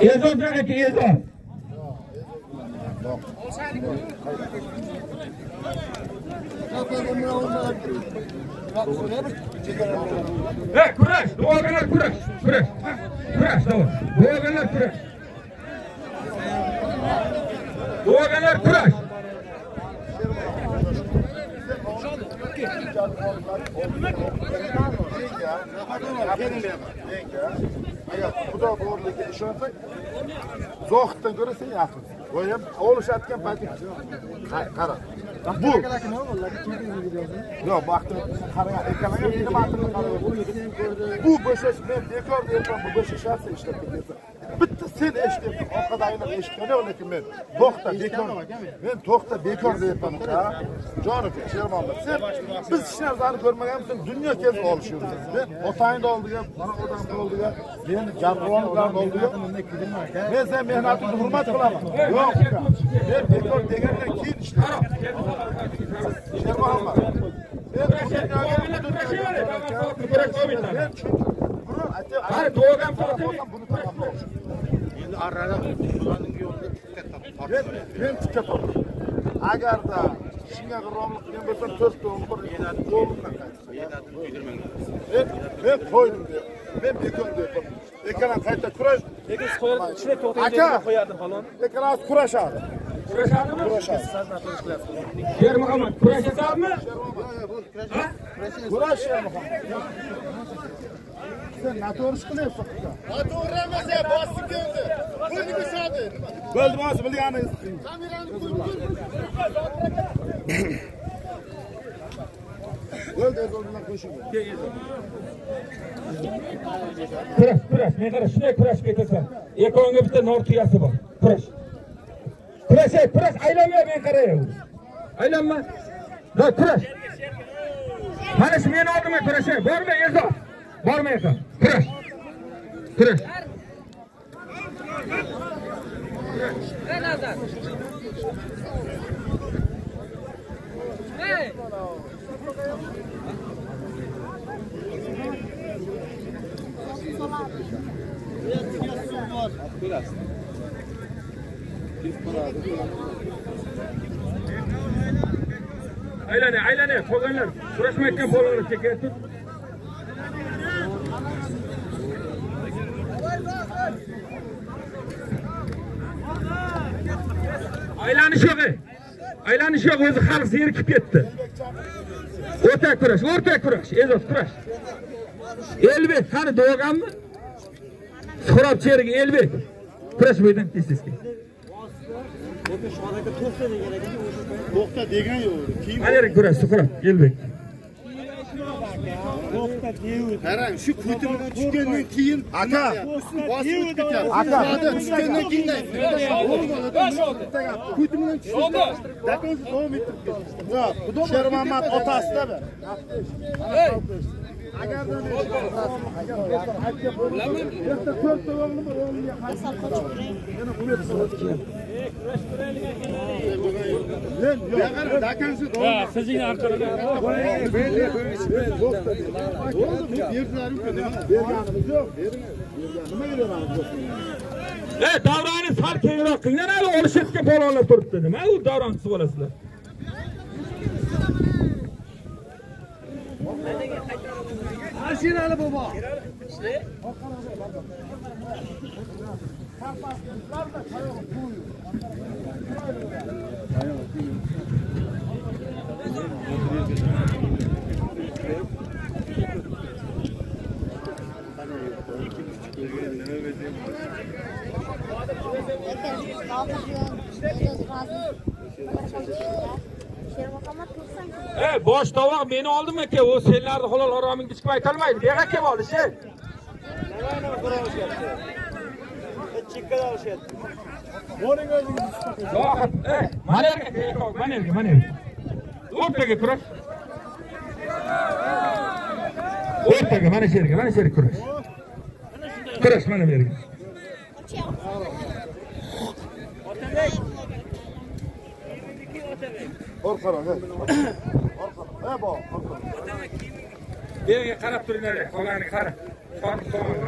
E'zoz aka, e'zoz. Hey, kurash, duogalar kurash, kurash. Kurash, davor. Duogalar kurash. Duogalar kurash. agar xudo borligiga ishonsak zohiddan ko'ra sen yaxshisan bu olishayotgan payting qara bu yo'q bu qaragan ekalagan bu bo'shash men bekor deyapman bu bo'shashasi ishlab sen eşitledin. O kadarıyla eşitledi öyle ki ben. Tokta bekar. Ben tokta bekar diye yapalım ya. Canım fikrim anlat. Sen biz işine zarı görmeyen misin? Dünya kez oluşuyoruz. Ben otayında oldu ya. Bana odamda oldu ya. Ben canlılarımdan oldu ya. Ben sen mehnatını hürmet kılamam. Yok. Ben bekar degenden kim işte. Şerman var. Ben bu dünyaya gidiyorum. Ben çünkü. Hayır doğudan. Bunu tamamlamışım. Endi arrada shularning yo'lida tikka topib men men tikka topaman agarda ishingga g'irromlik qilgan bo'lsam to'rtta o'n bir kuydirmang men men qo'ydim deb men bekor deyapman ekran qayta kurash lekin siz qo'yardi ichida to'xtaydi deb qo'yardi falon. Ekran kurashadi. Kurashadimi? kurashadi. Sher Muhammad, kurashasanmi? kurash Shermuhammad. Sen noto'g'ri ish qilyapsan noto'g'ri emas ya bosib keldi qo'yni ko'rsatdi bo'ldi bo'lmasa bilganingizni qiling bo'ldi e'zozlar qo'shing Kurash, kurash. Men qara shunday kurashib ketasan. Ekonga bitta nor tuyasi bor. Kurash. Kurash, ey, kurash, aylanma men qaray. Aylanma. Kurash. Mana shu meni oldimga kurash, ey. borma e'zoz. Borma ekan. Kurash. Kurash. Aylana, aylana. Qolganlar kurashmayotgan bolalar chekyapti. Aylanish yo'q. Aylanish yo'q, o'zi xalq zerikib ketdi. O'rta kurash, o'rta kurash, e'zoz kurash. Elbek, qani do'ganmi? Suhrab cherigi Elbek. Kurash bo'yidan tez-tezga. to'xta degan yo'q Mana yerga kurash, Suhrab, Elbek. Qarang shu ko'ti bilan tushgandan keyin aka bosib ekan Aka. Tushgandan keyin ko'ti bilan tushdi davom ettirib ketdi shermuhammad otasida bir to'rtta o'g'li bor o'g'liga yana sizning yo'q davrani sal kengroq qilinglar, hali olishayotgan turibdi. Nima u davron qilib olasizlar? Mashinani bobo Shermuhammad ey bosh tovoq meni oldim aka, u senlarni halol haromingni chiqib aytolmaydi. Bu yoqqa kelib olish. e. Zohid, e, mana yerga, mana yerga, mana yerga. O'rtaga kurash. O'rtaga, mana shu yerga, mana shu yerga kurash. Kurash mana bu yerga. orqaroq Berga qarab turinglar, qolgani qarab. Qon tomon.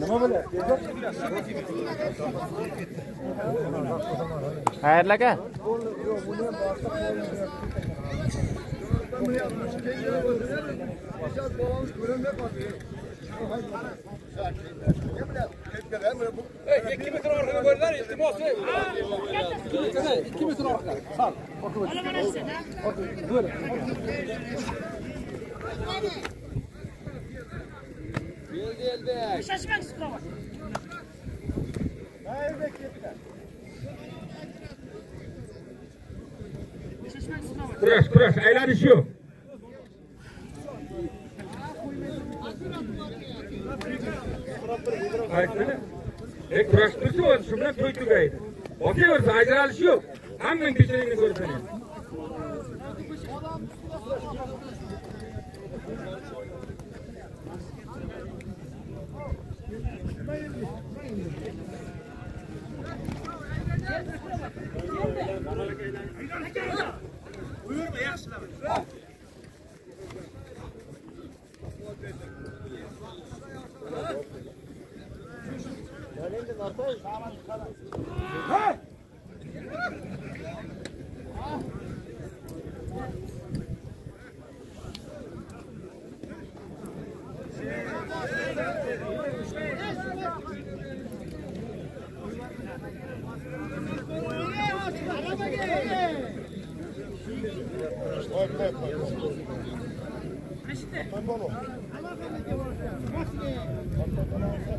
nima bo'lyapti xayrli aka Kim bilir? Orqaga qo'yinglar iltimos ikki metr orqa sal Kurash, kurash, aylanish yo'q. Aytmana. E kurash tursa o'zi shu bilan to'y tugaydi. Botaversa ajralish yo'q. Hammang Buyurma, ko'rsangiz. Başka. Başka. Başka.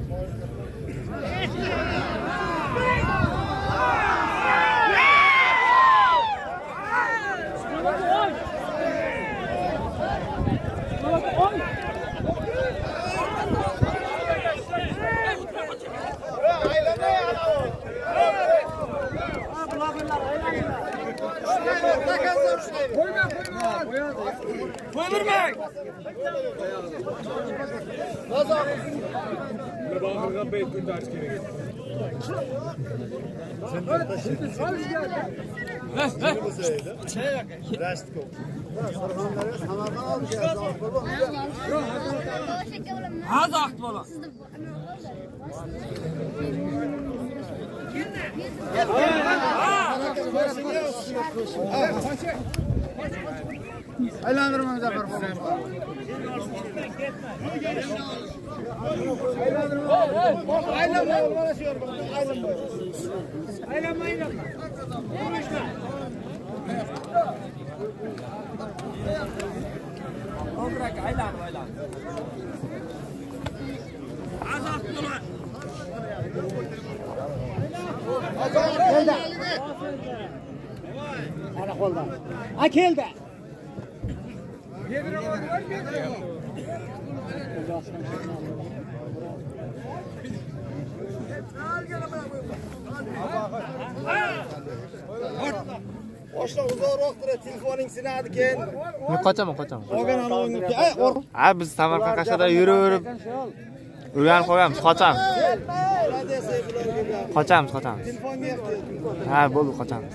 Başka. هذا أخبره Aylandırmamıza performans var. Akelda. Akelda. A uzoqroq turadi, telefoning sinadi keyin. qochaman qochaman. Olgan ha biz samarqand qashqadaryo yuraverib o'rganib qolganmiz qochamiz. Qochamiz qochamiz. Ha bo'ldi qochamiz.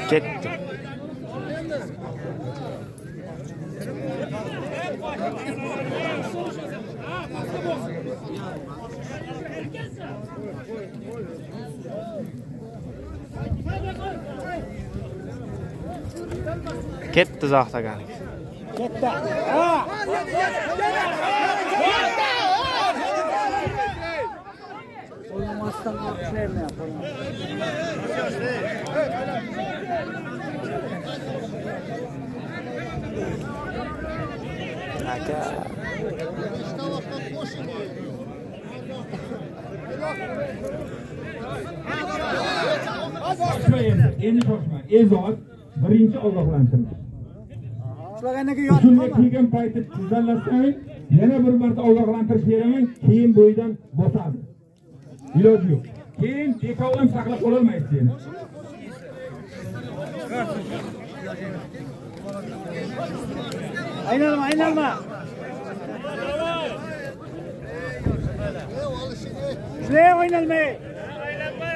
Ketdi ketdi. Zohid akani aka Shoshma endi, endi shoshma. Ezod birinchi ogohlantirish. Shunga kelgan payti tizallasang, yana bir marta ogohlantirish beraman, keyin bo'yidan bosadi. iloji yo'q keyin bekovni ham saqlab qololmaysiz endi aylanma aylanma shular ham o'ynalmay aylanma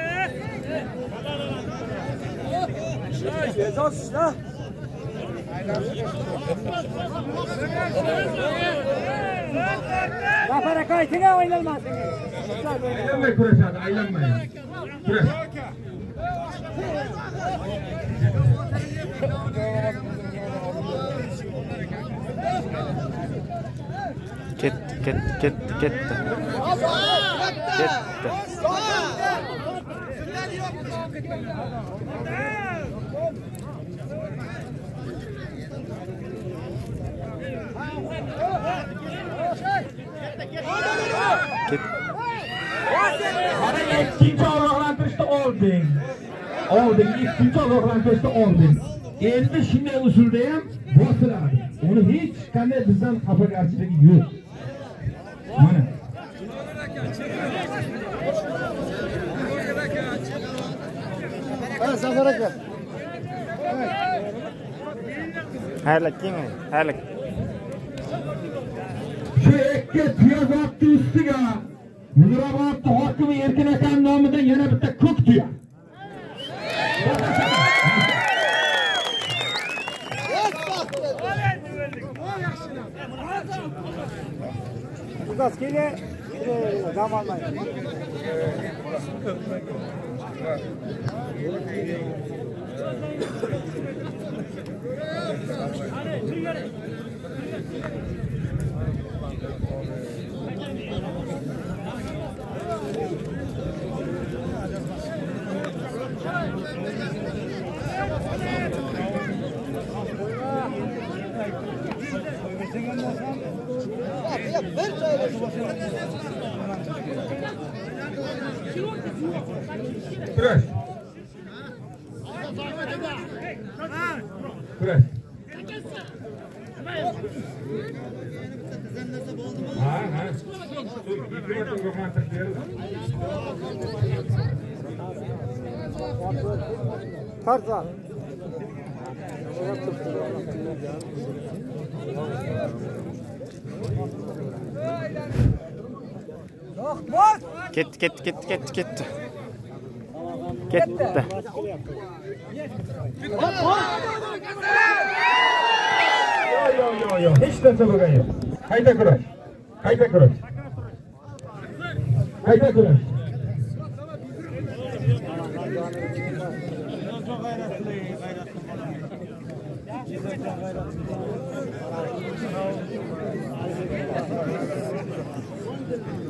Va para acá, tenga bailar más. Tenga aylanmay kurashadi aylanmay kurash Ketdi, ketdi, ketdi, ketdi. Ketdi. Ketdi. Mana ikkinchi ogohlantirishni olding. Olding, ikkinchi ogohlantirishni olding. Endi shunday usulda ham bosiladi. Uni hech qanday bizdan xafagarchiligi yo'q. Mana Ha, Zafer aka. Xayrli keng, xayrli. shu ikki tuyazotni ustiga Mirobodni hokimi Erkin akan nomidan yana bitta ko'k tuya. Uzaskele zamanlayın. Hadi, Kıraş. Kıraş. Ha ha. Bir bakın kafana takıyorum. Tarzan. Tarzan. Gitti gitti gitti gitti gitti. Gitti. Yo yo yo yo. Hiç de tabukan yok. Kayta kuraş. Kayta kuraş. Kayta kuraş. Thank you.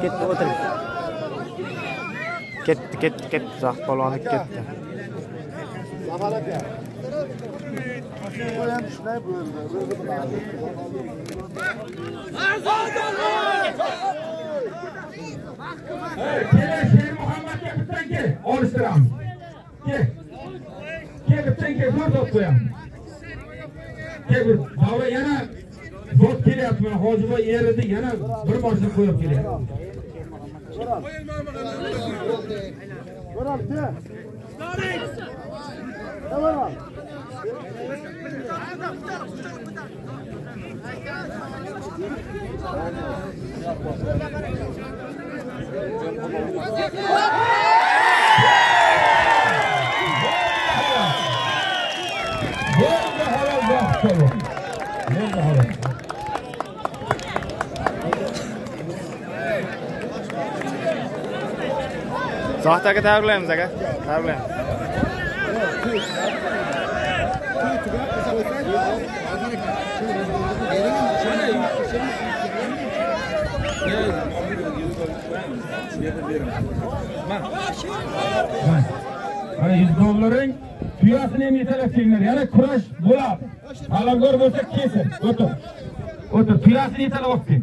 Ketdi, o'tir. Ketdi, ketdi, ketdi. Zohid polvonni ketdi. Zafer aka. Ham shunday bo'ldi. O'zi. Hey, Kela Muhammadga bittan kel. Olishtiramiz. Kel. Karagökçen kefur topluyor. Kefur. Havla yana zot kelyapman. Hojiba yeridi yana bir boshni qo'yib kelyapti. Ko'ramiz. Ko'ramiz. Ko'ramiz. Zohid aka tabriklaymiz aka. Tabriklaymiz. Mana. Mana 100 dollaring tuyasini ham yetalab kelinglar. Yana kurash bo'ladi. Talabgor bo'lsa kelsin. O'tir. O'tir. Tuyasini yetalab olib kel.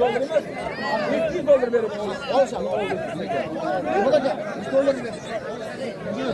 Dondurmaz. 700 doldur benim. Al sen. Ne olacak? Biz doldur gidelim. Yürü.